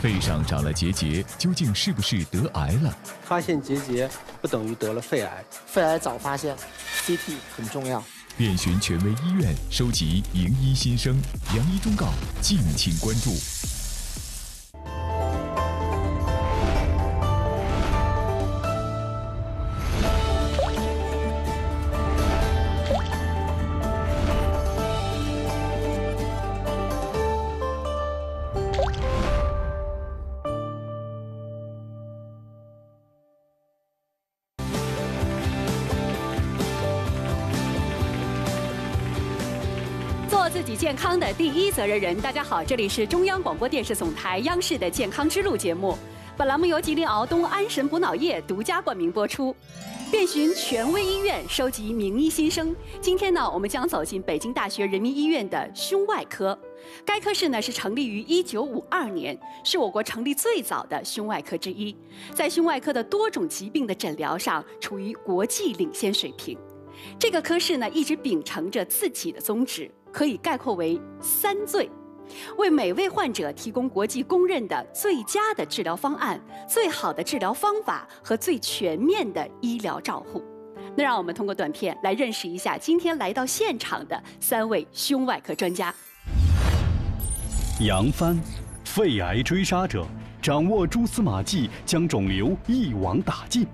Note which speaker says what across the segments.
Speaker 1: 肺上长了结节，究竟是不是得癌了？
Speaker 2: 发现结节不等于得了肺癌，
Speaker 3: 肺癌早发现，CT 很重要。
Speaker 1: 遍寻权威医院，收集名医心声，杨医忠告，敬请关注。
Speaker 4: 一责任人，大家好，这里是中央广播电视总台央视的健康之路节目。本栏目由吉林敖东安神补脑液独家冠名播出。遍寻权威医院，收集名医心声。今天呢，我们将走进北京大学人民医院的胸外科。该科室呢是成立于一九五二年，是我国成立最早的胸外科之一，在胸外科的多种疾病的诊疗上处于国际领先水平。这个科室呢一直秉承着自己的宗旨。可以概括为三最，为每位患者提供国际公认的最佳的治疗方案、最好的治疗方法和最全面的医疗照护。那让我们通过短片来认识一下今天来到现场的三位胸外科专家。
Speaker 5: 杨帆，肺癌追杀者，掌握蛛丝马迹，将肿瘤一网打尽。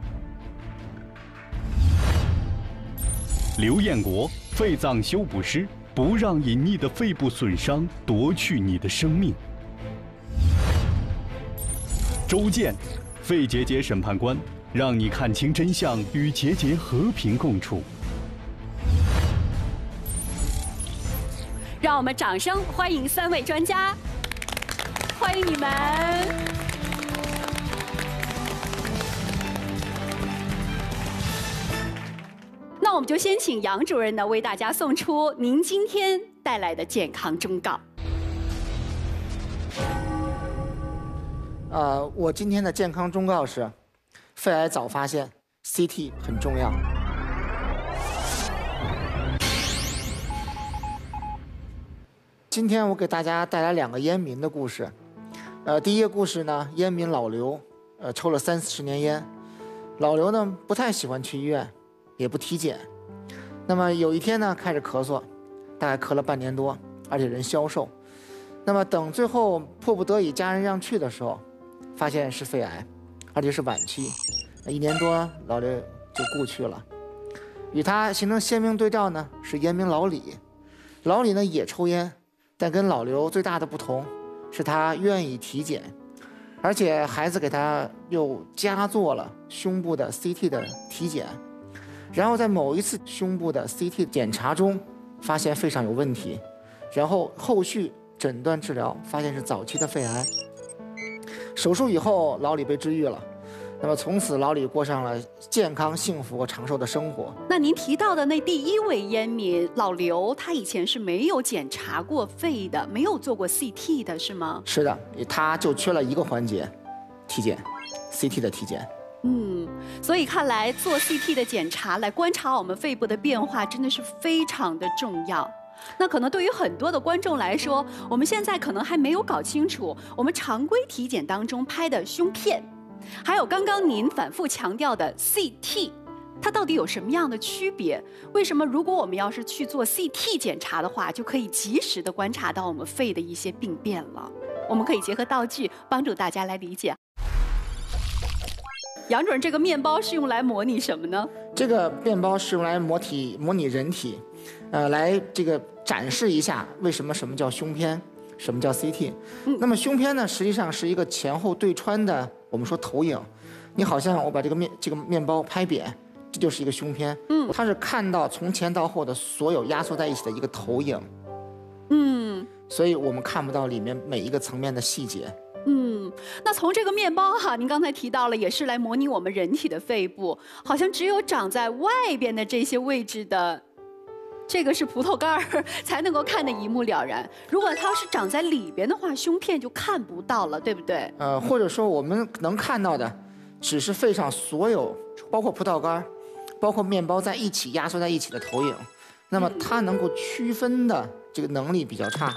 Speaker 5: 刘彦国，肺脏修补师。不让隐匿的肺部损伤夺去你的生命。周健，肺结节审判官，让你看清真相，与结节和平共处。
Speaker 4: 让我们掌声欢迎三位专家，欢迎你们。我们就先请杨主任呢为大家送出您今天带来的健康忠告。
Speaker 3: 呃，我今天的健康忠告是：肺癌早发现，CT 很重要。今天我给大家带来两个烟民的故事。呃，第一个故事呢，烟民老刘，呃，抽了三四十年烟。老刘呢不太喜欢去医院。也不体检，那么有一天呢，开始咳嗽，大概咳了半年多，而且人消瘦。那么等最后迫不得已家人让去的时候，发现是肺癌，而且是晚期。一年多，老刘就故去了。与他形成鲜明对照呢，是烟民老李。老李呢也抽烟，但跟老刘最大的不同，是他愿意体检，而且孩子给他又加做了胸部的 CT 的体检。然后在某一次胸部的 CT 检查中，发现肺上有问题，然后后续诊断治疗发现是早期的肺癌。手术以后，老李被治愈了，那么从此老李过上了健康、幸福和长寿的生活。
Speaker 4: 那您提到的那第一位烟民老刘，他以前是没有检查过肺的，没有做过 CT 的是吗？
Speaker 3: 是的，他就缺了一个环节，体检，CT 的体检。
Speaker 4: 嗯，所以看来做 CT 的检查来观察我们肺部的变化，真的是非常的重要。那可能对于很多的观众来说，我们现在可能还没有搞清楚，我们常规体检当中拍的胸片，还有刚刚您反复强调的 CT，它到底有什么样的区别？为什么如果我们要是去做 CT 检查的话，就可以及时的观察到我们肺的一些病变了？我们可以结合道具帮助大家来理解。杨主任，这个面包是用来模拟什么呢？
Speaker 3: 这个面包是用来模体模拟人体，呃，来这个展示一下为什么什么叫胸片，什么叫 CT。那么胸片呢，实际上是一个前后对穿的，我们说投影。你好像我把这个面这个面包拍扁，这就是一个胸片。嗯，它是看到从前到后的所有压缩在一起的一个投影。嗯，所以我们看不到里面每一个层面的细节。
Speaker 4: 嗯，那从这个面包哈，您刚才提到了，也是来模拟我们人体的肺部，好像只有长在外边的这些位置的，这个是葡萄干儿，才能够看得一目了然。如果它要是长在里边的话，胸片就看不到了，对不对？
Speaker 3: 呃，或者说我们能看到的，只是肺上所有，包括葡萄干儿，包括面包在一起压缩在一起的投影。那么它能够区分的这个能力比较差，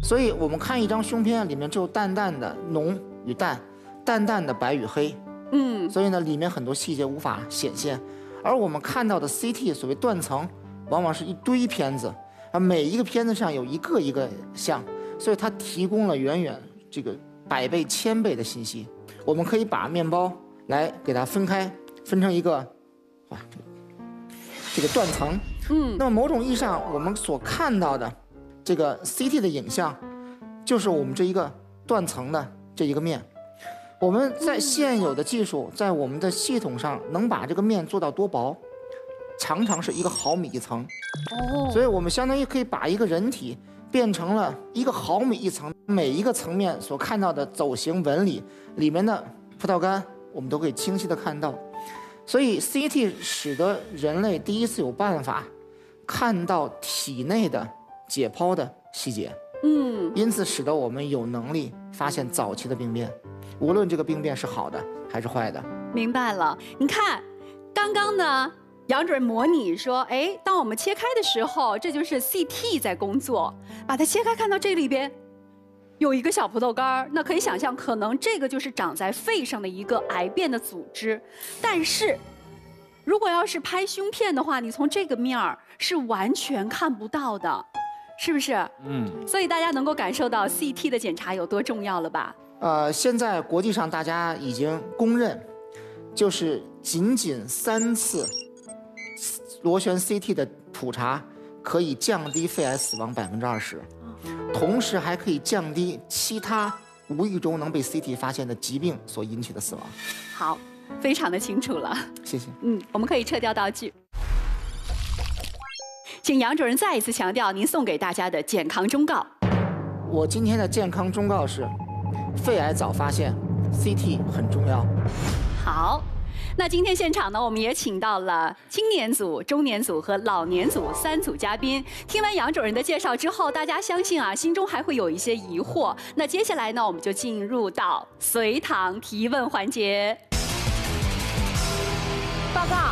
Speaker 3: 所以我们看一张胸片，里面只有淡淡的浓与淡，淡淡的白与黑，
Speaker 4: 嗯，
Speaker 3: 所以呢，里面很多细节无法显现。而我们看到的 CT 所谓断层，往往是一堆片子，啊，每一个片子上有一个一个像，所以它提供了远远这个百倍、千倍的信息。我们可以把面包来给它分开，分成一个，哇，这个这个断层。
Speaker 4: 嗯，
Speaker 3: 那么某种意义上，我们所看到的这个 CT 的影像，就是我们这一个断层的这一个面。我们在现有的技术，在我们的系统上，能把这个面做到多薄？常常是一个毫米一层。
Speaker 4: 哦，
Speaker 3: 所以我们相当于可以把一个人体变成了一个毫米一层，每一个层面所看到的走形纹理里面的葡萄干，我们都可以清晰的看到。所以 CT 使得人类第一次有办法看到体内的解剖的细节，
Speaker 4: 嗯，
Speaker 3: 因此使得我们有能力发现早期的病变，无论这个病变是好的还是坏的。
Speaker 4: 明白了。你看，刚刚呢，杨主任模拟说，哎，当我们切开的时候，这就是 CT 在工作，把它切开，看到这里边有一个小葡萄干儿，那可以想象，可能这个就是长在肺上的一个癌变的组织。但是，如果要是拍胸片的话，你从这个面儿是完全看不到的，是不是？
Speaker 1: 嗯，
Speaker 4: 所以大家能够感受到 CT 的检查有多重要了吧？
Speaker 3: 呃，现在国际上大家已经公认，就是仅仅三次螺旋 CT 的普查可以降低肺癌死亡百分之二十，同时还可以降低其他无意中能被 CT 发现的疾病所引起的死亡。
Speaker 4: 好，非常的清楚了。
Speaker 3: 谢谢。
Speaker 4: 嗯，我们可以撤掉道具。请杨主任再一次强调您送给大家的健康忠告。
Speaker 3: 我今天的健康忠告是：肺癌早发现，CT 很重要。
Speaker 4: 好，那今天现场呢，我们也请到了青年组、中年组和老年组三组嘉宾。听完杨主任的介绍之后，大家相信啊，心中还会有一些疑惑。那接下来呢，我们就进入到随堂提问环节。
Speaker 6: 报告，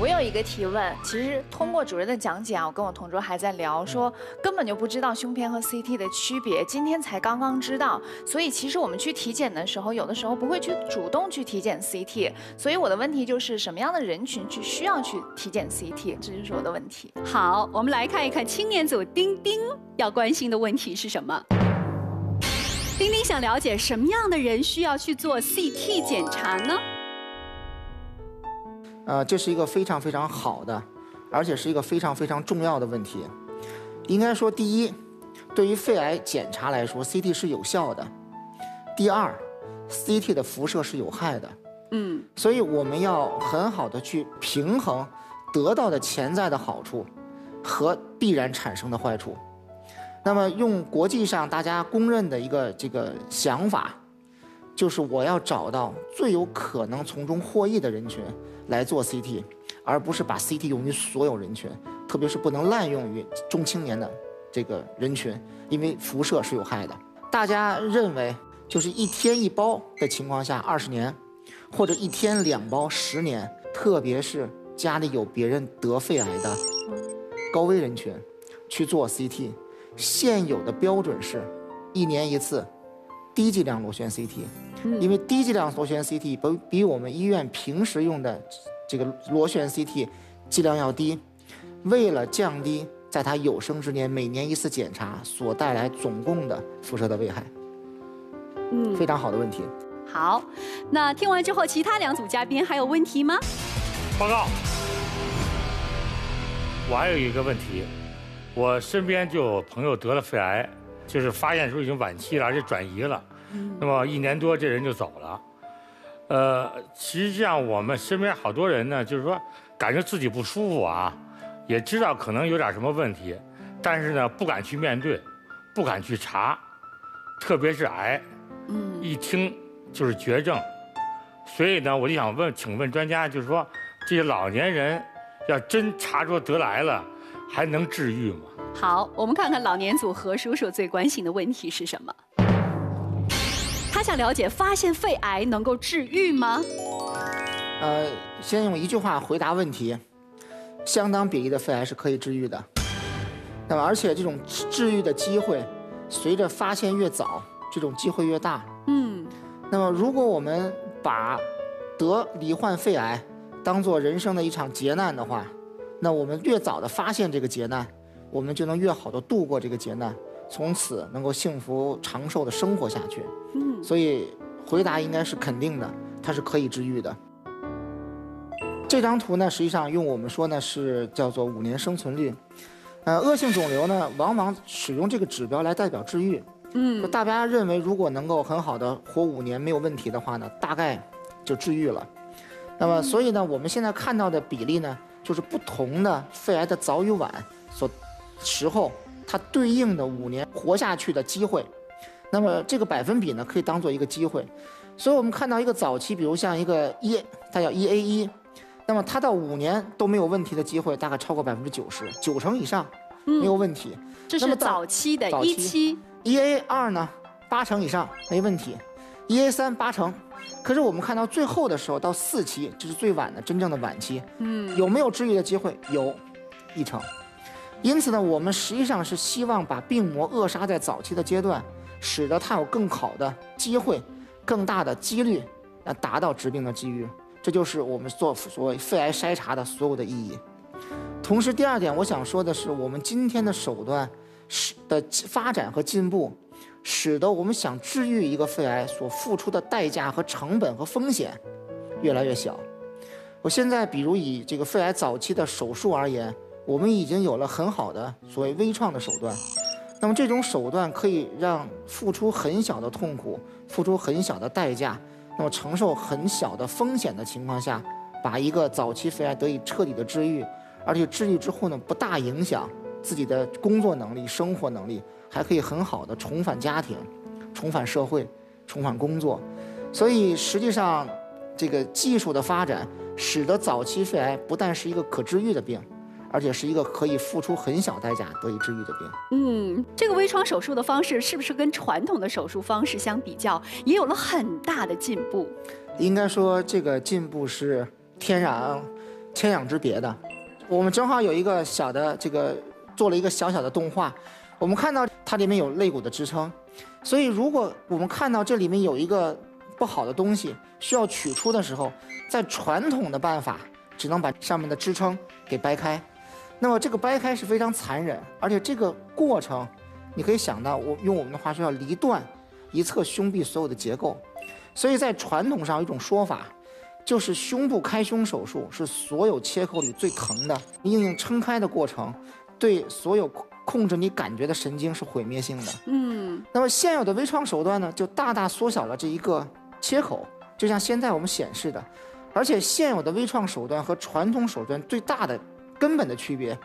Speaker 6: 我有一个提问。其实通过主任的讲解啊，我跟我同桌还在聊，说根本就不知道胸片和 CT 的区别，今天才刚刚知道。所以其实我们去体检的时候，有的时候不会去主动去体检 CT。所以我的问题就是，什么样的人群去需要去体检 CT？这就是我的问题。
Speaker 4: 好，我们来看一看青年组丁丁要关心的问题是什么。丁丁想了解什么样的人需要去做 CT 检查呢？
Speaker 3: 呃，这是一个非常非常好的，而且是一个非常非常重要的问题。应该说，第一，对于肺癌检查来说，CT 是有效的；第二，CT 的辐射是有害的。
Speaker 4: 嗯，
Speaker 3: 所以我们要很好的去平衡得到的潜在的好处和必然产生的坏处。那么，用国际上大家公认的一个这个想法，就是我要找到最有可能从中获益的人群来做 CT，而不是把 CT 用于所有人群，特别是不能滥用于中青年的这个人群，因为辐射是有害的。大家认为，就是一天一包的情况下，二十年。或者一天两包十年，特别是家里有别人得肺癌的高危人群，去做 CT。现有的标准是，一年一次低剂量螺旋 CT，因为低剂量螺旋 CT 比比我们医院平时用的这个螺旋 CT 剂量要低。为了降低在他有生之年每年一次检查所带来总共的辐射的危害，
Speaker 4: 嗯，
Speaker 3: 非常好的问题。
Speaker 4: 好，那听完之后，其他两组嘉宾还有问题吗？
Speaker 7: 报告，我还有一个问题，我身边就有朋友得了肺癌，就是发现的时候已经晚期了，而且转移了，那么一年多这人就走了。呃，实际上我们身边好多人呢，就是说感觉自己不舒服啊，也知道可能有点什么问题，但是呢不敢去面对，不敢去查，特别是癌，
Speaker 4: 嗯，
Speaker 7: 一听就是绝症，所以呢，我就想问，请问专家，就是说这些老年人要真查出得了癌了，还能治愈吗？
Speaker 4: 好，我们看看老年组何叔叔最关心的问题是什么？他想了解，发现肺癌能够治愈吗？
Speaker 3: 呃，先用一句话回答问题。相当比例的肺癌是可以治愈的。那么，而且这种治治愈的机会，随着发现越早，这种机会越大。
Speaker 4: 嗯，
Speaker 3: 那么，如果我们把得罹患肺癌当做人生的一场劫难的话，那我们越早的发现这个劫难，我们就能越好的度过这个劫难，从此能够幸福长寿的生活下去。
Speaker 4: 嗯，
Speaker 3: 所以回答应该是肯定的，它是可以治愈的。这张图呢，实际上用我们说呢是叫做五年生存率。呃，恶性肿瘤呢，往往使用这个指标来代表治愈。
Speaker 4: 嗯
Speaker 3: 就大家认为，如果能够很好的活五年没有问题的话呢，大概就治愈了。那么，所以呢，我们现在看到的比例呢，就是不同的肺癌的早与晚所时候，它对应的五年活下去的机会。那么这个百分比呢，可以当做一个机会。所以我们看到一个早期，比如像一个一，它叫一 A 一，那么它到五年都没有问题的机会，大概超过百分之九十，九成以上没有问题。
Speaker 4: 这是早期的一期，
Speaker 3: 一 A 二呢，八成以上没问题，一 A 三八成。可是我们看到最后的时候，到四期，这是最晚的真正的晚期，
Speaker 4: 嗯，
Speaker 3: 有没有治愈的机会？有，一成。因此呢，我们实际上是希望把病魔扼杀在早期的阶段，使得它有更好的机会、更大的几率来达到治病的机遇。这就是我们做所谓肺癌筛查的所有的意义。同时，第二点我想说的是，我们今天的手段使的发展和进步，使得我们想治愈一个肺癌所付出的代价和成本和风险越来越小。我现在比如以这个肺癌早期的手术而言，我们已经有了很好的所谓微创的手段。那么这种手段可以让付出很小的痛苦、付出很小的代价，那么承受很小的风险的情况下，把一个早期肺癌得以彻底的治愈，而且治愈之后呢，不大影响自己的工作能力、生活能力，还可以很好的重返家庭、重返社会、重返工作。所以实际上，这个技术的发展使得早期肺癌不但是一个可治愈的病，而且是一个可以付出很小代价得以治愈的病。
Speaker 4: 嗯，这个微创手术的方式是不是跟传统的手术方式相比较，也有了很大的进步？
Speaker 3: 应该说，这个进步是天壤天壤之别的。我们正好有一个小的这个做了一个小小的动画，我们看到它里面有肋骨的支撑，所以如果我们看到这里面有一个不好的东西需要取出的时候，在传统的办法只能把上面的支撑给掰开，那么这个掰开是非常残忍，而且这个过程你可以想到，我用我们的话说要离断一侧胸壁所有的结构。所以在传统上有一种说法，就是胸部开胸手术是所有切口里最疼的，硬硬撑开的过程，对所有控控制你感觉的神经是毁灭性的。
Speaker 4: 嗯
Speaker 3: 那么现有的微创手段呢，就大大缩小了这一个切口，就像现在我们显示的，而且现有的微创手段和传统手段最大的根本的区别，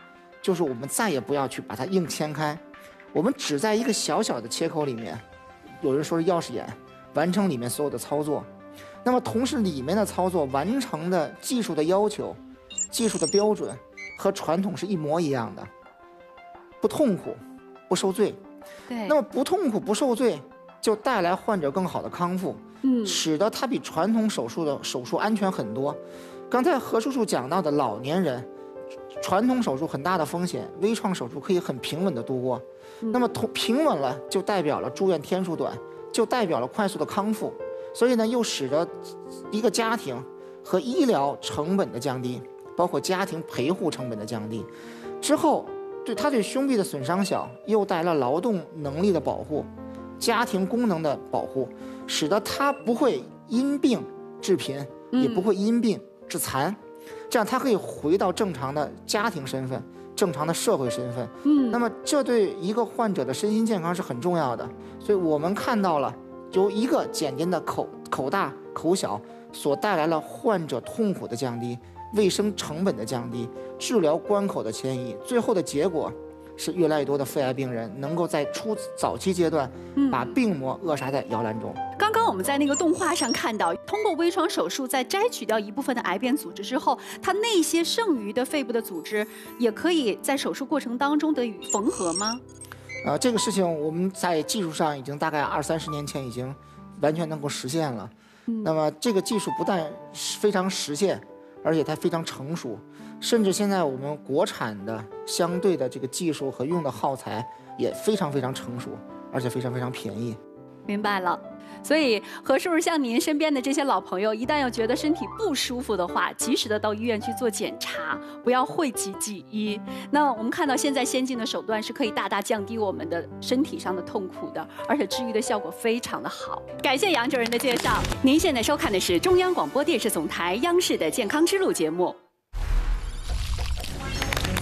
Speaker 3: 就是我们再也不要去把它硬切开，我们只在一个小小的切口里面，有人说是钥匙眼，完成里面所有的操作。那么同时里面的操作完成的技术的要求、技术的标准和传统是一模一样的，不痛苦，不受罪。
Speaker 4: 对，
Speaker 3: 那么不痛苦不受罪，就带来患者更好的康复，
Speaker 4: 嗯
Speaker 3: 使得它比传统手术的手术安全很多。刚才何叔叔讲到的老年人，传统手术很大的风险，微创手术可以很平稳的度过。那么同平稳了，就代表了住院天数短，就代表了快速的康复。所以呢，又使得一个家庭和医疗成本的降低，包括家庭陪护成本的降低。之后，对他对胸壁的损伤小，又带来了劳动能力的保护，家庭功能的保护，使得他不会因病致贫，也不会因病致残，这样他可以回到正常的家庭身份、正常的社会身份。
Speaker 4: 嗯
Speaker 3: 那么这对一个患者的身心健康是很重要的。所以我们看到了，由一个简单的口口大口小所带来了患者痛苦的降低、卫生成本的降低、治疗关口的迁移，最后的结果是越来越多的肺癌病人能够在初早期阶段把病魔扼杀在摇篮中。
Speaker 4: 刚刚我们在那个动画上看到，通过微创手术在摘取掉一部分的癌变组织之后，它那些剩余的肺部的组织也可以在手术过程当中得以缝合吗？
Speaker 3: 啊，这个事情我们在技术上已经大概二三十年前已经完全能够实现了。那么这个技术不但非常实现，而且它非常成熟。甚至现在我们国产的相对的这个技术和用的耗材也非常非常成熟，而且非常非常便宜。
Speaker 4: 明白了。所以何叔叔像您身边的这些老朋友，一旦要觉得身体不舒服的话，及时的到医院去做检查，不要讳疾忌医。那我们看到现在先进的手段是可以大大降低我们的身体上的痛苦的，而且治愈的效果非常的好。感谢杨主任的介绍。您现在收看的是中央广播电视总台央视的健康之路节目。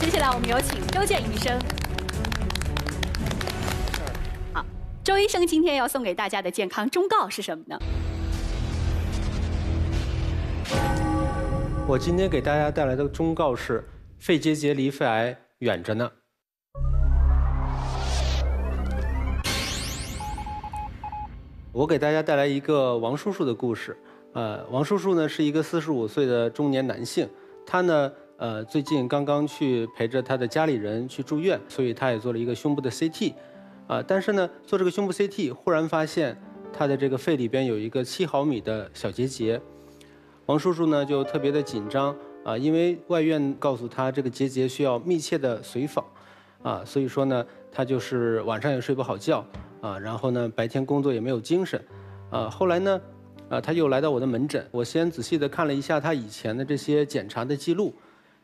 Speaker 4: 接下来我们有请周建医生。周医生今天要送给大家的健康忠告是什么呢？
Speaker 2: 我今天给大家带来的忠告是：肺结节离肺癌远着呢。我给大家带来一个王叔叔的故事。呃，王叔叔呢是一个四十五岁的中年男性，他呢呃最近刚刚去陪着他的家里人去住院，所以他也做了一个胸部的 CT。啊，但是呢做这个胸部 CT，忽然发现他的这个肺里边有一个七毫米的小结节。王叔叔呢就特别的紧张啊，因为外院告诉他这个结节需要密切的随访，啊，所以说呢他就是晚上也睡不好觉啊，然后呢白天工作也没有精神，啊，后来呢，啊他又来到我的门诊，我先仔细的看了一下他以前的这些检查的记录，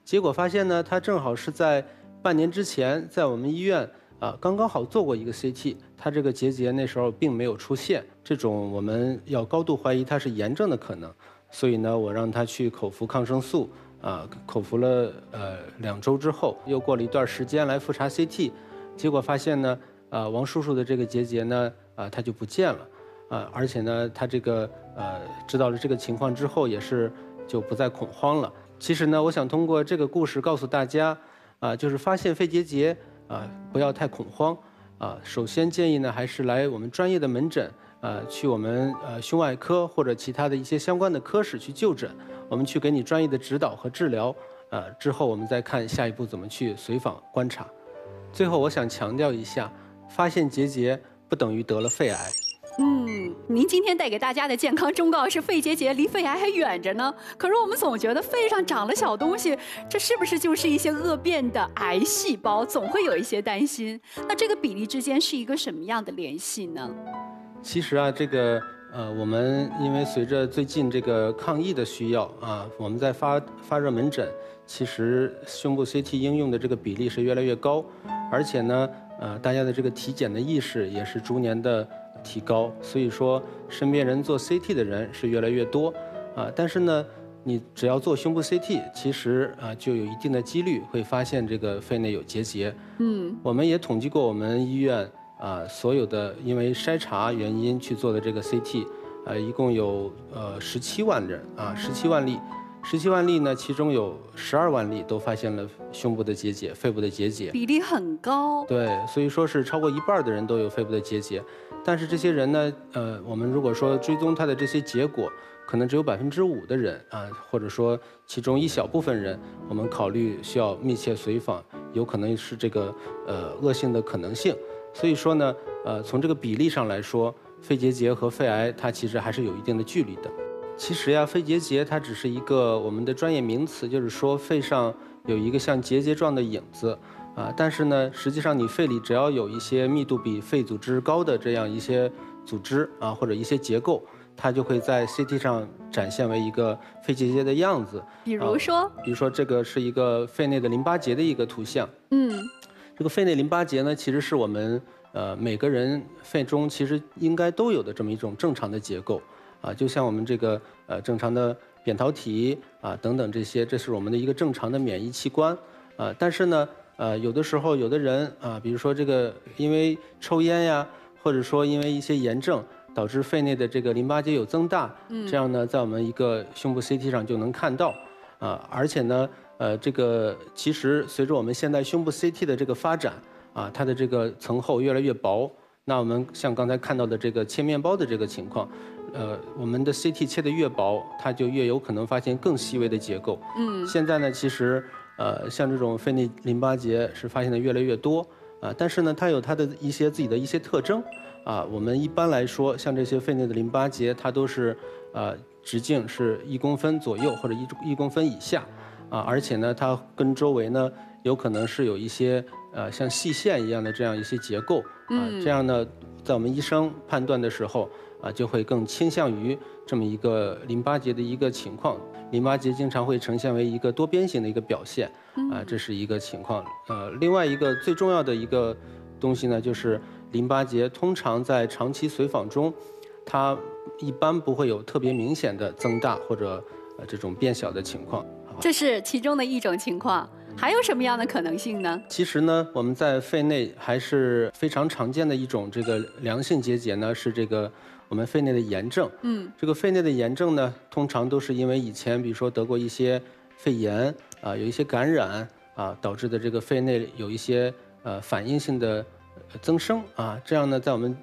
Speaker 2: 结果发现呢他正好是在半年之前在我们医院啊刚刚好做过一个 CT，他这个结节那时候并没有出现，这种我们要高度怀疑它是炎症的可能。所以呢，我让他去口服抗生素，啊，口服了呃两周之后，又过了一段时间来复查 CT，结果发现呢，啊，王叔叔的这个结节呢，啊，他就不见了，啊，而且呢，他这个呃知道了这个情况之后，也是就不再恐慌了。其实呢，我想通过这个故事告诉大家，啊，就是发现肺结节啊，不要太恐慌，啊，首先建议呢，还是来我们专业的门诊。呃，去我们呃胸外科或者其他的一些相关的科室去就诊，我们去给你专业的指导和治疗，呃，之后我们再看下一步怎么去随访观察。最后，我想强调一下，发现结节不等于得了肺癌。
Speaker 4: 您今天带给大家的健康忠告是肺结节离肺癌还远着呢。可是我们总觉得肺上长了小东西，这是不是就是一些恶变的癌细胞？总会有一些担心。那这个比例之间是一个什么样的联系呢？
Speaker 2: 其实啊，这个呃，我们因为随着最近这个抗疫的需要啊，我们在发发热门诊，其实胸部 CT 应用的这个比例是越来越高，而且呢，呃，大家的这个体检的意识也是逐年的提高，所以说身边人做 CT 的人是越来越多啊。但是呢，你只要做胸部 CT，其实啊就有一定的几率会发现这个肺内有结节。嗯，我们也统计过我们医院。啊，所有的因为筛查原因去做的这个 CT，呃，一共有呃十七万人啊，十七万例，十七万例呢，其中有十二万例都发现了胸部的结节、肺部的结节，
Speaker 4: 比例很高。
Speaker 2: 对，所以说是超过一半的人都有肺部的结节，但是这些人呢，呃，我们如果说追踪他的这些结果，可能只有百分之五的人啊，或者说其中一小部分人，我们考虑需要密切随访，有可能是这个呃恶性的可能性。所以说呢，呃，从这个比例上来说，肺结节和肺癌它其实还是有一定的距离的。其实呀，肺结节它只是一个我们的专业名词，就是说肺上有一个像结节状的影子啊。但是呢，实际上你肺里只要有一些密度比肺组织高的这样一些组织啊，或者一些结构，它就会在 CT 上展现为一个肺结节的样子。
Speaker 4: 比如说，
Speaker 2: 比如说这个是一个肺内的淋巴结的一个图像。嗯。这个肺内淋巴结呢，其实是我们呃每个人肺中其实应该都有的这么一种正常的结构啊，就像我们这个呃正常的扁桃体啊等等这些，这是我们的一个正常的免疫器官啊。但是呢，呃有的时候有的人啊，比如说这个因为抽烟呀，或者说因为一些炎症导致肺内的这个淋巴结有增大，这样呢在我们一个胸部 CT 上就能看到啊，而且呢。呃，这个其实随着我们现在胸部 CT 的这个发展啊，它的这个层厚越来越薄。那我们像刚才看到的这个切面包的这个情况，呃，我们的 CT 切的越薄，它就越有可能发现更细微的结构。嗯。现在呢，其实呃，像这种肺内淋巴结是发现的越来越多啊，但是呢，它有它的一些自己的一些特征啊。我们一般来说，像这些肺内的淋巴结，它都是呃直径是一公分左右或者一一公分以下。啊，而且呢，它跟周围呢有可能是有一些呃像细线一样的这样一些结构啊，这样呢，在我们医生判断的时候啊，就会更倾向于这么一个淋巴结的一个情况。淋巴结经常会呈现为一个多边形的一个表现啊，这是一个情况。呃，另外一个最重要的一个东西呢，就是淋巴结通常在长期随访中，它一般不会有特别明显的增大或者呃这种变小的情况。
Speaker 4: 这是其中的一种情况，还有什么样的可能性呢？
Speaker 2: 其实呢，我们在肺内还是非常常见的一种这个良性结节呢，是这个我们肺内的炎症。
Speaker 4: 嗯，
Speaker 2: 这个肺内的炎症呢，通常都是因为以前比如说得过一些肺炎啊，有一些感染啊，导致的这个肺内有一些呃反应性的呃增生啊，这样呢，在我们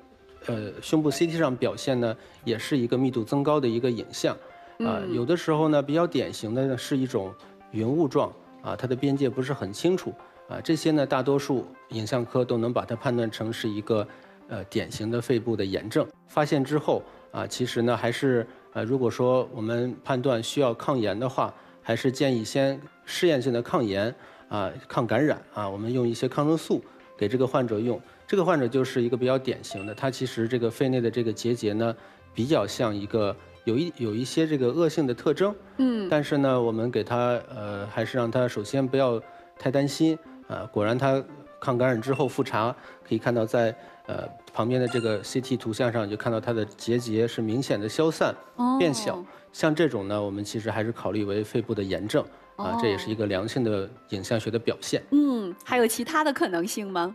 Speaker 2: 呃胸部 CT 上表现呢，也是一个密度增高的一个影像。啊，有的时候呢，比较典型的呢是一种云雾状啊，它的边界不是很清楚啊，这些呢大多数影像科都能把它判断成是一个呃典型的肺部的炎症。发现之后啊，其实呢还是呃如果说我们判断需要抗炎的话，还是建议先试验性的抗炎啊、抗感染啊，我们用一些抗生素给这个患者用。这个患者就是一个比较典型的，他其实这个肺内的这个结节呢，比较像一个。有一有一些这个恶性的特征，
Speaker 4: 嗯，
Speaker 2: 但是呢，我们给他呃，还是让他首先不要太担心啊。果然，他抗感染之后复查，可以看到在呃旁边的这个 CT 图像上，就看到他的结节是明显的消散变小。像这种呢，我们其实还是考虑为肺部的炎症啊，这也是一个良性的影像学的表现。
Speaker 4: 嗯，还有其他的可能性吗？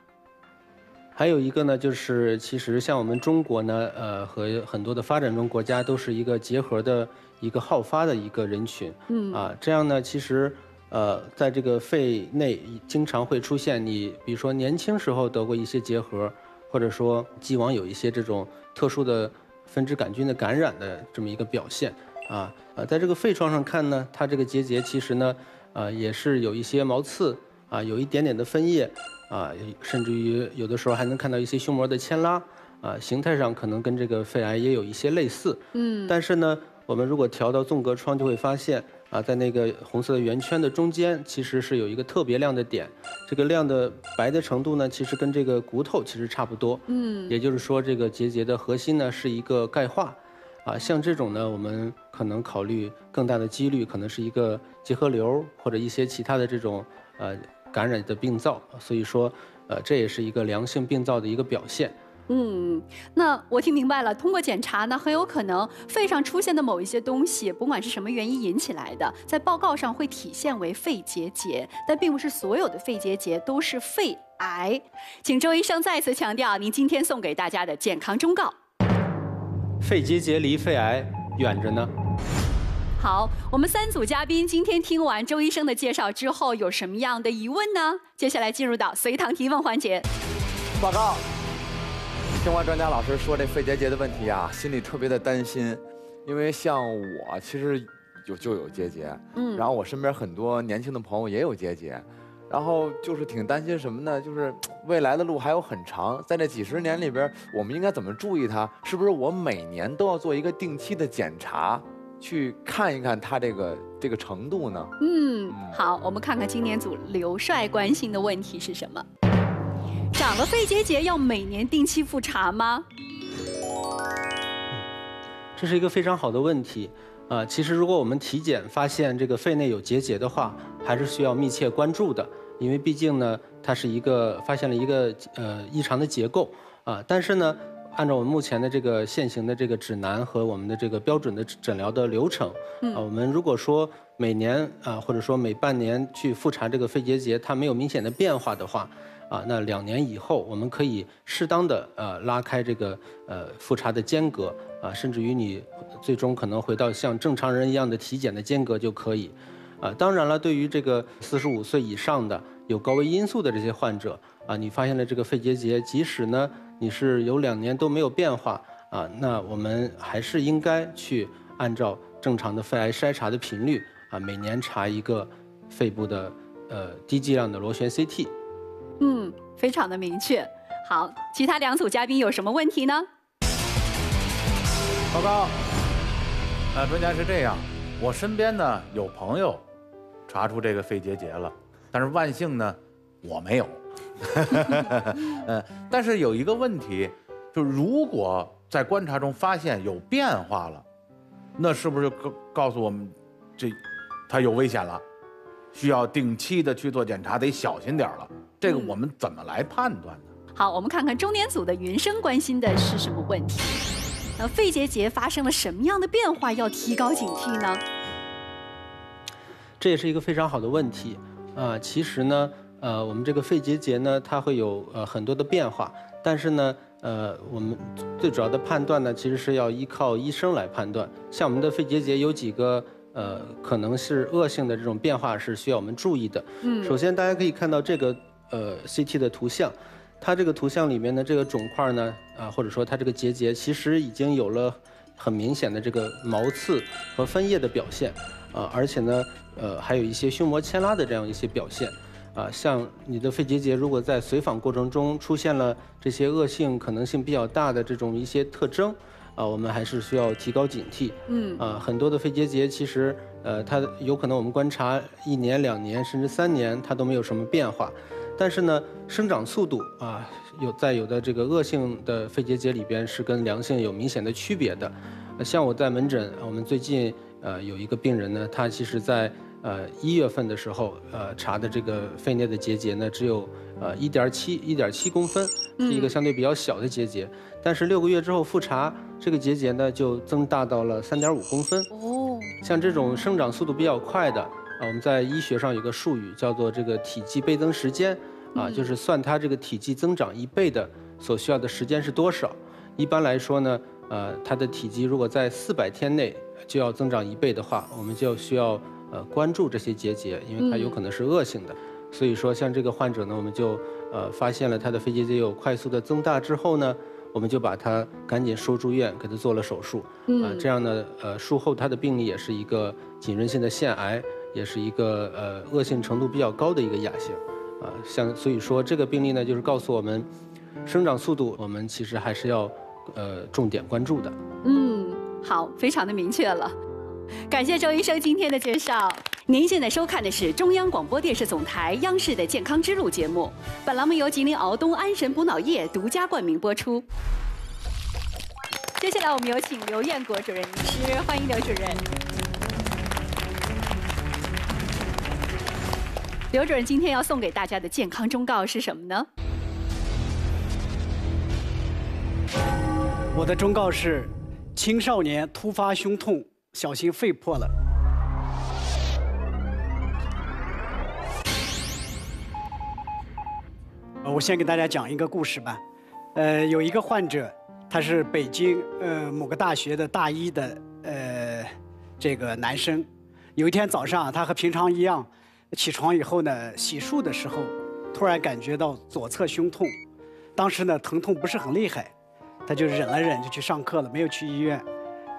Speaker 2: 还有一个呢，就是其实像我们中国呢，呃，和很多的发展中国家都是一个结核的一个好发的一个人群，
Speaker 4: 嗯
Speaker 2: 啊，这样呢，其实，呃，在这个肺内经常会出现你，比如说年轻时候得过一些结核，或者说既往有一些这种特殊的分支杆菌的感染的这么一个表现，啊，呃，在这个肺窗上看呢，它这个结节其实呢，呃，也是有一些毛刺，啊，有一点点的分叶。啊，甚至于有的时候还能看到一些胸膜的牵拉，啊，形态上可能跟这个肺癌也有一些类似。
Speaker 4: 嗯，
Speaker 2: 但是呢，我们如果调到纵隔窗，就会发现啊，在那个红色的圆圈的中间，其实是有一个特别亮的点，这个亮的白的程度呢，其实跟这个骨头其实差不多。
Speaker 4: 嗯，
Speaker 2: 也就是说，这个结节的核心呢是一个钙化，啊，像这种呢，我们可能考虑更大的几率，可能是一个结核瘤或者一些其他的这种呃。感染的病灶，所以说，呃，这也是一个良性病灶的一个表现。
Speaker 4: 嗯，那我听明白了。通过检查呢，很有可能肺上出现的某一些东西，不管是什么原因引起来的，在报告上会体现为肺结节，但并不是所有的肺结节都是肺癌。请周医生再次强调您今天送给大家的健康忠告：
Speaker 2: 肺结节离肺癌远着呢。
Speaker 4: 好，我们三组嘉宾今天听完周医生的介绍之后，有什么样的疑问呢？接下来进入到随堂提问环节。
Speaker 8: 报告，听完专家老师说这肺结节的问题啊，心里特别的担心，因为像我其实有就有结节，
Speaker 4: 嗯，
Speaker 8: 然后我身边很多年轻的朋友也有结节，然后就是挺担心什么呢？就是未来的路还有很长，在这几十年里边，我们应该怎么注意它？是不是我每年都要做一个定期的检查？去看一看他这个这个程度呢？
Speaker 4: 嗯，好，我们看看青年组刘帅关心的问题是什么？长了肺结节要每年定期复查吗？
Speaker 2: 这是一个非常好的问题啊！其实如果我们体检发现这个肺内有结节的话，还是需要密切关注的，因为毕竟呢，它是一个发现了一个呃异常的结构啊，但是呢。按照我们目前的这个现行的这个指南和我们的这个标准的诊疗的流程，啊，我们如果说每年啊，或者说每半年去复查这个肺结节，它没有明显的变化的话，啊，那两年以后我们可以适当的呃拉开这个呃复查的间隔，啊，甚至于你最终可能回到像正常人一样的体检的间隔就可以，啊，当然了，对于这个四十五岁以上的有高危因素的这些患者，啊，你发现了这个肺结节，即使呢。你是有两年都没有变化啊，那我们还是应该去按照正常的肺癌筛查的频率啊，每年查一个肺部的呃低剂量的螺旋 CT。
Speaker 4: 嗯，非常的明确。好，其他两组嘉宾有什么问题呢？
Speaker 9: 报告，呃，专家是这样，我身边呢有朋友查出这个肺结节了，但是万幸呢，我没有。嗯，但是有一个问题，就如果在观察中发现有变化了，那是不是告告诉我们，这它有危险了，需要定期的去做检查，得小心点儿了。这个我们怎么来判断呢？
Speaker 4: 好，我们看看中年组的云生关心的是什么问题？那肺结节发生了什么样的变化，要提高警惕呢？
Speaker 2: 这也是一个非常好的问题啊、其实呢，呃，我们这个肺结节呢，它会有呃很多的变化，但是呢，呃，我们最主要的判断呢，其实是要依靠医生来判断。像我们的肺结节有几个呃可能是恶性的这种变化是需要我们注意的。
Speaker 4: 嗯
Speaker 2: 首先大家可以看到这个呃 CT 的图像，它这个图像里面的这个肿块呢，啊、或者说它这个结节其实已经有了很明显的这个毛刺和分叶的表现。啊，而且呢，呃，还有一些胸膜牵拉的这样一些表现，啊，像你的肺结节如果在随访过程中出现了这些恶性可能性比较大的这种一些特征，啊，我们还是需要提高警惕。
Speaker 4: 嗯
Speaker 2: 啊，很多的肺结节其实，呃，它有可能我们观察一年、两年甚至三年，它都没有什么变化，但是呢，生长速度啊，有在有的这个恶性的肺结节里边是跟良性有明显的区别的。呃像我在门诊，我们最近呃有一个病人呢，他其实在呃一月份的时候，呃查的这个肺内的结节呢，只有呃一点七一点七公分，是一个相对比较小的结节，但是六个月之后复查，这个结节呢就增大到了三点五公分。
Speaker 4: 哦，
Speaker 2: 像这种生长速度比较快的，啊，我们在医学上有个术语叫做这个体积倍增时间，啊，就是算它这个体积增长一倍的所需要的时间是多少。一般来说呢，呃，它的体积如果在四百天内就要增长一倍的话，我们就需要呃关注这些结节，因为它有可能是恶性的。所以说，像这个患者呢，我们就呃发现了他的肺结节有快速的增大之后呢，我们就把他赶紧收住院，给他做了手术。啊、这样呢，呃，术后他的病例也是一个浸润性的腺癌，也是一个呃恶性程度比较高的一个亚型。啊、像所以说这个病例呢，就是告诉我们，生长速度我们其实还是要呃重点关注的。
Speaker 4: 嗯，好，非常的明确了。感谢周医生今天的介绍。您现在收看的是中央广播电视总台央视的健康之路节目，本栏目由吉林敖东安神补脑液独家冠名播出。接下来我们有请刘彦国主任医师，欢迎刘主任。刘主任今天要送给大家的健康忠告是什么呢？
Speaker 10: 我的忠告是：青少年突发胸痛，小心肺破了。呃我先给大家讲一个故事吧。呃，有一个患者，他是北京呃某个大学的大一的呃这个男生。有一天早上啊，他和平常一样，起床以后呢，洗漱的时候，突然感觉到左侧胸痛。当时呢，疼痛不是很厉害，他就忍了忍，就去上课了，没有去医院。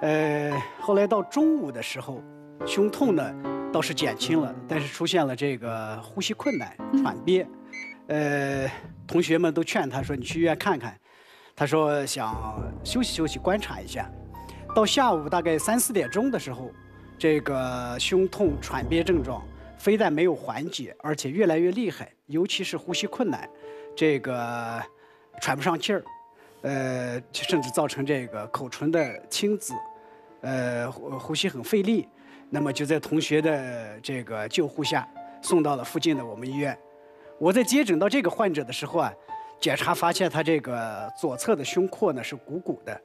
Speaker 10: 呃，后来到中午的时候，胸痛呢倒是减轻了，但是出现了这个呼吸困难、喘憋。呃，同学们都劝他说：“你去医院看看。”他说想休息休息，观察一下。到下午大概三四点钟的时候，这个胸痛、喘憋症状非但没有缓解，而且越来越厉害，尤其是呼吸困难，这个喘不上气儿，呃，甚至造成这个口唇的青紫，呃，呼呼吸很费力。那么就在同学的这个救护下，送到了附近的我们医院。我在接诊到这个患者的时候啊，检查发现他这个左侧的胸廓呢是鼓鼓的，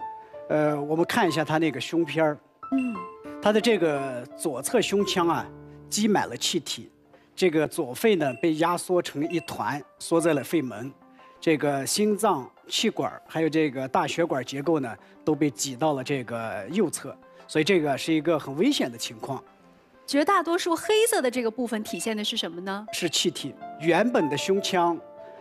Speaker 10: 呃，我们看一下他那个胸片儿，
Speaker 4: 嗯，
Speaker 10: 他的这个左侧胸腔啊积满了气体，这个左肺呢被压缩成一团，缩在了肺门，这个心脏、气管儿还有这个大血管结构呢都被挤到了这个右侧，所以这个是一个很危险的情况。
Speaker 4: 绝大多数黑色的这个部分体现的是什么呢？
Speaker 10: 是气体。原本的胸腔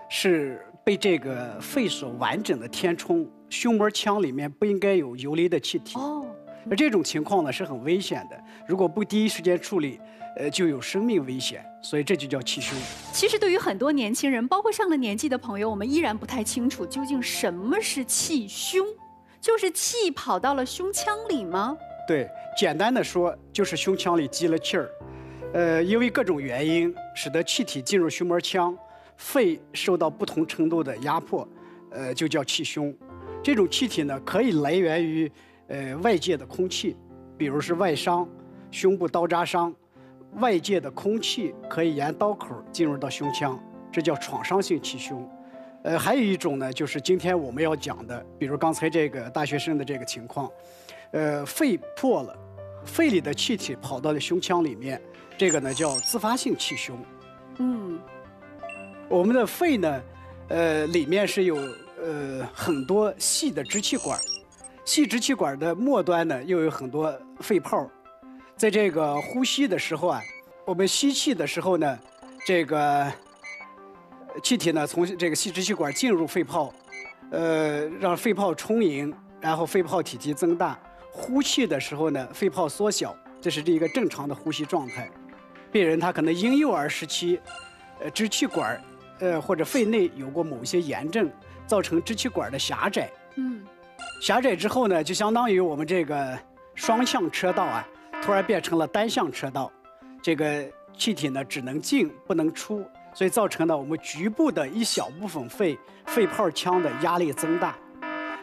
Speaker 10: 是被这个肺所完整的填充，胸膜腔里面不应该有游离的气体。
Speaker 4: 哦，
Speaker 10: 而这种情况呢是很危险的，如果不第一时间处理，呃，就有生命危险。所以这就叫气胸。
Speaker 4: 其实对于很多年轻人，包括上了年纪的朋友，我们依然不太清楚究竟什么是气胸，就是气跑到了胸腔里吗？
Speaker 10: 对，简单的说就是胸腔里积了气儿，呃，因为各种原因，使得气体进入胸膜腔，肺受到不同程度的压迫，呃，就叫气胸。这种气体呢，可以来源于呃外界的空气，比如是外伤、胸部刀扎伤，外界的空气可以沿刀口进入到胸腔，这叫创伤性气胸。呃，还有一种呢，就是今天我们要讲的，比如刚才这个大学生的这个情况，呃，肺破了，肺里的气体跑到了胸腔里面，这个呢叫自发性气胸。
Speaker 4: 嗯，
Speaker 10: 我们的肺呢，呃，里面是有呃很多细的支气管，细支气管的末端呢又有很多肺泡，在这个呼吸的时候啊，我们吸气的时候呢，这个气体呢从这个细支气管进入肺泡，呃，让肺泡充盈，然后肺泡体积增大。呼气的时候呢，肺泡缩小，这是这一个正常的呼吸状态。病人他可能婴幼儿时期，呃，支气管，呃，或者肺内有过某些炎症，造成支气管的狭窄。
Speaker 4: 嗯，
Speaker 10: 狭窄之后呢，就相当于我们这个双向车道啊，突然变成了单向车道，这个气体呢只能进不能出，所以造成了我们局部的一小部分肺肺泡腔的压力增大。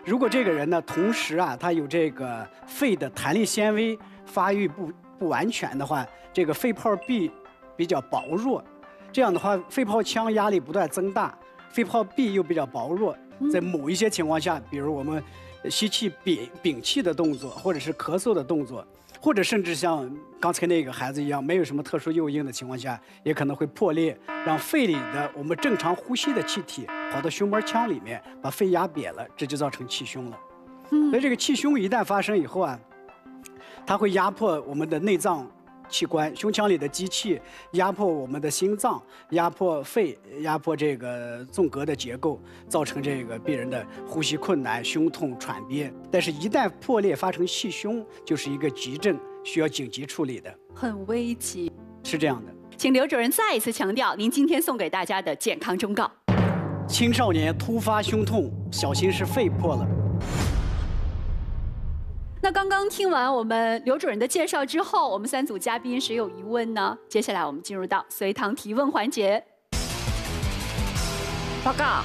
Speaker 10: 如果这个人呢，同时啊，他有这个肺的弹力纤维发育不不完全的话，这个肺泡壁比较薄弱，这样的话，肺泡腔压力不断增大，肺泡壁又比较薄弱，在某一些情况下，比如我们吸气屏屏气的动作，或者是咳嗽的动作，或者甚至像刚才那个孩子一样，没有什么特殊诱因的情况下，也可能会破裂，让肺里的我们正常呼吸的气体跑到胸膜腔里面，把肺压扁了，这就造成气胸了。所以这个气胸一旦发生以后啊，它会压迫我们的内脏器官，胸腔里的机器，压迫我们的心脏，压迫肺，压迫这个纵隔的结构，造成这个病人的呼吸困难、胸痛、喘憋。但是，一旦破裂发成气胸，就是一个急症，需要紧急处理的，
Speaker 4: 很危急。
Speaker 10: 是这样的。
Speaker 4: 请刘主任再一次强调您今天送给大家的健康忠告。
Speaker 10: 青少年突发胸痛，小心是肺破了。
Speaker 4: 那刚刚听完我们刘主任的介绍之后，我们三组嘉宾谁有疑问呢？接下来我们进入到随堂提问环节。
Speaker 11: 报告。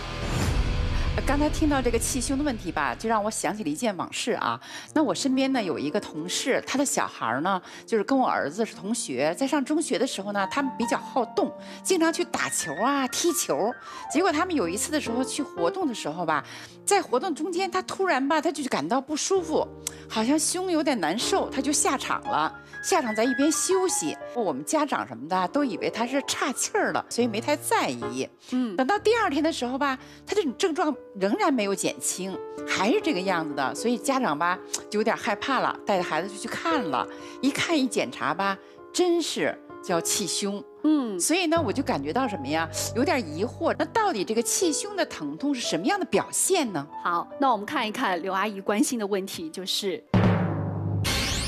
Speaker 11: 呃刚才听到这个气胸的问题吧，就让我想起了一件往事啊。那我身边呢有一个同事，他的小孩儿呢，就是跟我儿子是同学，在上中学的时候呢，他们比较好动，经常去打球啊、踢球。结果他们有一次的时候去活动的时候吧，在活动中间，他突然吧，他就感到不舒服，好像胸有点难受，他就下场了。下场在一边休息，我们家长什么的都以为他是岔气儿了，所以没太在意。
Speaker 4: 嗯，
Speaker 11: 等到第二天的时候吧，他这种症状仍然没有减轻，还是这个样子的，所以家长吧 就有点害怕了，带着孩子就去看了，一看一检查吧，真是叫气胸。
Speaker 4: 嗯，
Speaker 11: 所以呢，我就感觉到什么呀，有点疑惑，那到底这个气胸的疼痛是什么样的表现呢？
Speaker 4: 好，那我们看一看刘阿姨关心的问题，就是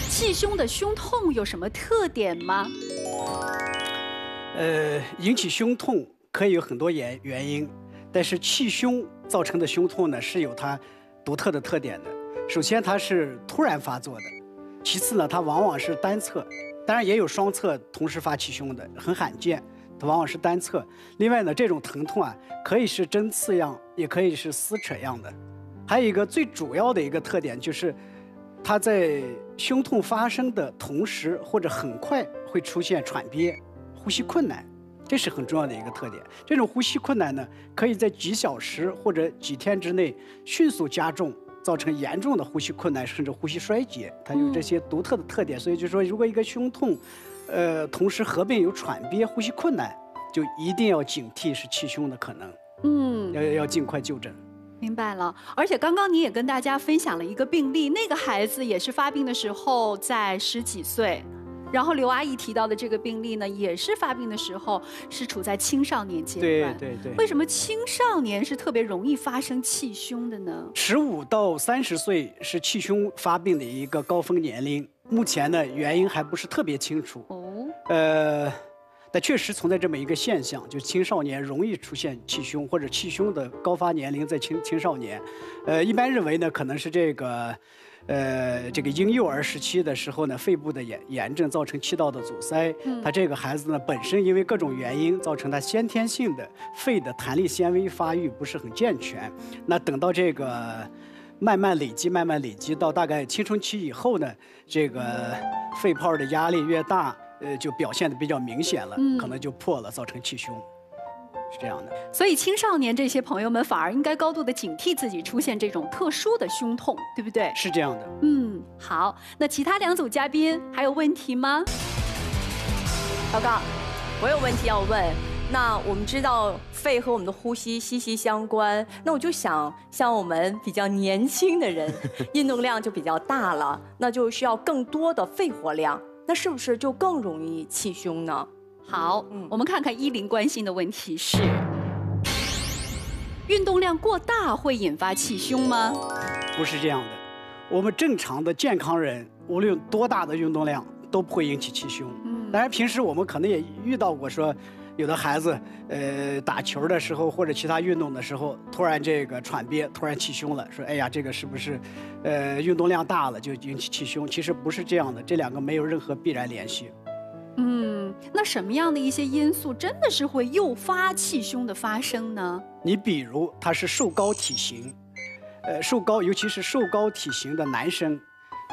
Speaker 4: 气胸的胸痛有什么特点吗？
Speaker 10: 呃，引起胸痛可以有很多原原因，但是气胸造成的胸痛呢是有它独特的特点的。首先，它是突然发作的；其次呢，它往往是单侧，当然也有双侧同时发气胸的，很罕见。它往往是单侧。另外呢，这种疼痛啊，可以是针刺样，也可以是撕扯样的。还有一个最主要的一个特点就是，它在胸痛发生的同时或者很快会出现喘憋、呼吸困难，这是很重要的一个特点。这种呼吸困难呢，可以在几小时或者几天之内迅速加重，造成严重的呼吸困难甚至呼吸衰竭。它有这些独特的特点，所以就说，如果一个胸痛，呃，同时合并有喘憋、呼吸困难，就一定要警惕是气胸的可能，
Speaker 4: 嗯，
Speaker 10: 要要尽快就诊。
Speaker 4: 明白了。而且刚刚你也跟大家分享了一个病例，那个孩子也是发病的时候在十几岁，然后刘阿姨提到的这个病例呢，也是发病的时候是处在青少年阶段。
Speaker 10: 对对对
Speaker 4: 为什么青少年是特别容易发生气胸的呢？
Speaker 10: 十五到三十岁是气胸发病的一个高峰年龄，目前呢原因还不是特别清楚。
Speaker 4: 哦，
Speaker 10: 呃，但确实存在这么一个现象，就是青少年容易出现气胸，或者气胸的高发年龄在青青少年。呃，一般认为呢，可能是这个呃，这个婴幼儿时期的时候呢，肺部的炎炎症造成气道的阻塞。
Speaker 4: 嗯
Speaker 10: 他这个孩子呢，本身因为各种原因造成他先天性的肺的弹力纤维发育不是很健全。那等到这个慢慢累积，慢慢累积到大概青春期以后呢，这个肺泡的压力越大，呃，就表现的比较明显了，
Speaker 4: 嗯
Speaker 10: 可能就破了，造成气胸，是这样的。
Speaker 4: 所以青少年这些朋友们反而应该高度的警惕自己出现这种特殊的胸痛，对不对？
Speaker 10: 是这样的。
Speaker 4: 嗯，好，那其他两组嘉宾还有问题吗？
Speaker 12: 报告，我有问题要问。那我们知道肺和我们的呼吸息息相关，那我就想，像我们比较年轻的人，运动量就比较大了，那就需要更多的肺活量，那是不是就更容易气胸呢？
Speaker 4: 好，我们看看依林关心的问题是：运动量过大会引发气胸吗？
Speaker 10: 不是这样的，我们正常的健康人，无论多大的运动量都不会引起气胸。
Speaker 4: 嗯
Speaker 10: 当然，平时我们可能也遇到过说，有的孩子，呃，打球的时候或者其他运动的时候，突然这个喘憋，突然气胸了，说，哎呀，这个是不是，呃，运动量大了就引起气胸？其实不是这样的，这两个没有任何必然联系。
Speaker 4: 嗯，那什么样的一些因素真的是会诱发气胸的发生呢？
Speaker 10: 你比如他是瘦高体型，呃，瘦高，尤其是瘦高体型的男生，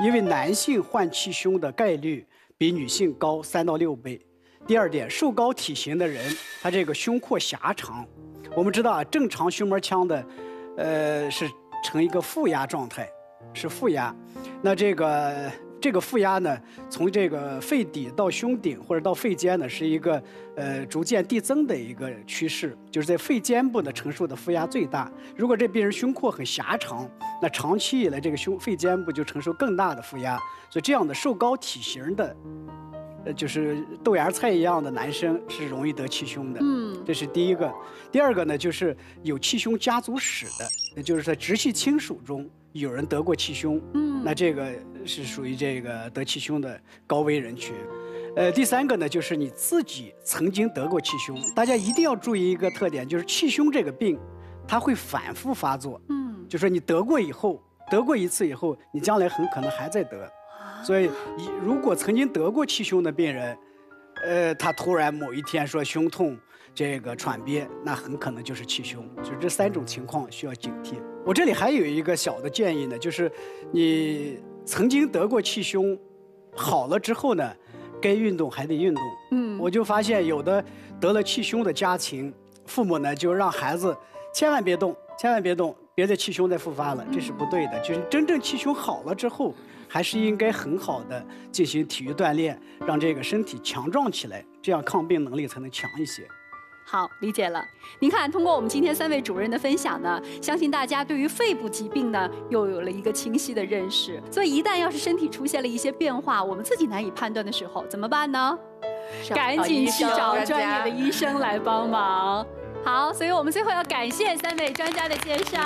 Speaker 10: 因为男性患气胸的概率比女性高三到六倍。第二点，瘦高体型的人，他这个胸廓狭长。我们知道啊，正常胸膜腔的，呃，是呈一个负压状态，是负压。那这个这个负压呢，从这个肺底到胸顶或者到肺尖呢，是一个呃逐渐递增的一个趋势，就是在肺尖部呢承受的负压最大。如果这病人胸廓很狭长，那长期以来这个胸肺尖部就承受更大的负压，所以这样的瘦高体型的。呃，就是豆芽菜一样的男生是容易得气胸的，
Speaker 4: 嗯，
Speaker 10: 这是第一个。第二个呢，就是有气胸家族史的，也就是在直系亲属中有人得过气胸，
Speaker 4: 嗯
Speaker 10: 那这个是属于这个得气胸的高危人群。呃，第三个呢，就是你自己曾经得过气胸，大家一定要注意一个特点，就是气胸这个病，它会反复发作，
Speaker 4: 嗯，
Speaker 10: 就说你得过以后，得过一次以后，你将来很可能还在得。所以，如果曾经得过气胸的病人，呃，他突然某一天说胸痛、这个喘憋，那很可能就是气胸。就这三种情况需要警惕。我这里还有一个小的建议呢，就是你曾经得过气胸，好了之后呢，该运动还得运动。
Speaker 4: 嗯，
Speaker 10: 我就发现有的得了气胸的家庭，父母呢就让孩子千万别动，千万别动，别再气胸再复发了，这是不对的。就是真正气胸好了之后，还是应该很好的进行体育锻炼，让这个身体强壮起来，这样抗病能力才能强一些。
Speaker 4: 好，理解了。您看，通过我们今天三位主任的分享呢，相信大家对于肺部疾病呢又有了一个清晰的认识。所以，一旦要是身体出现了一些变化，我们自己难以判断的时候，怎么办呢？赶紧去找专业的医生来帮忙。好，所以我们最后要感谢三位专家的介绍。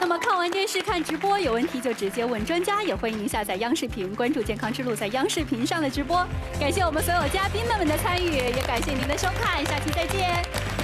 Speaker 4: 那么看完电视看直播，有问题就直接问专家，也欢迎您下载央视频，关注健康之路在央视频上的直播。感谢我们所有嘉宾们的参与，也感谢您的收看，下期再见。